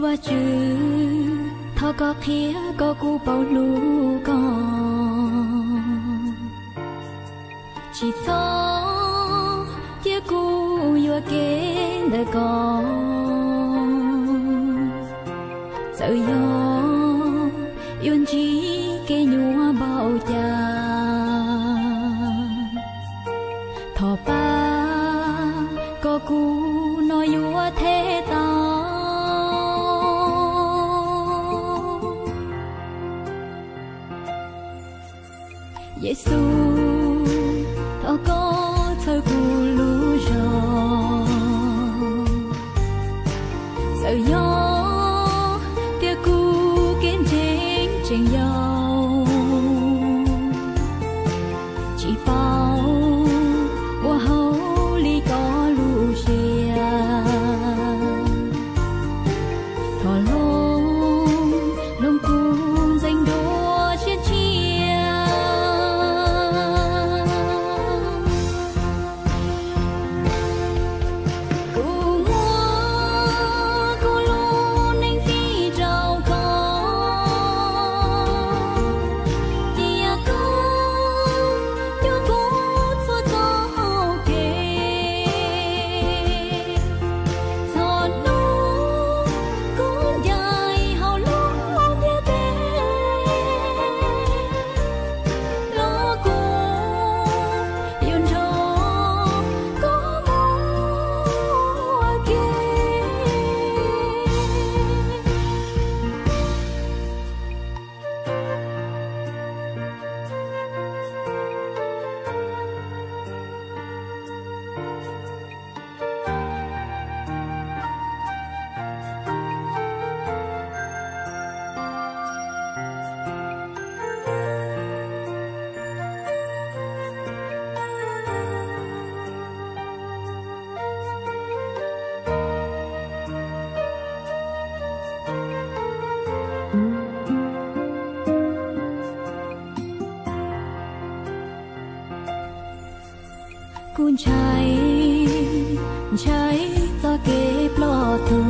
và chữ thọ có khía có cú bao lũ con chỉ cho chia cú vừa kế đời con sợ yo yêu chỉ kê nhua bao cha. Thọ ba có cú Giêsu thọ có thời cu lu rồi sợ กูนใช้ใช้ต่อเก็บปลอดทู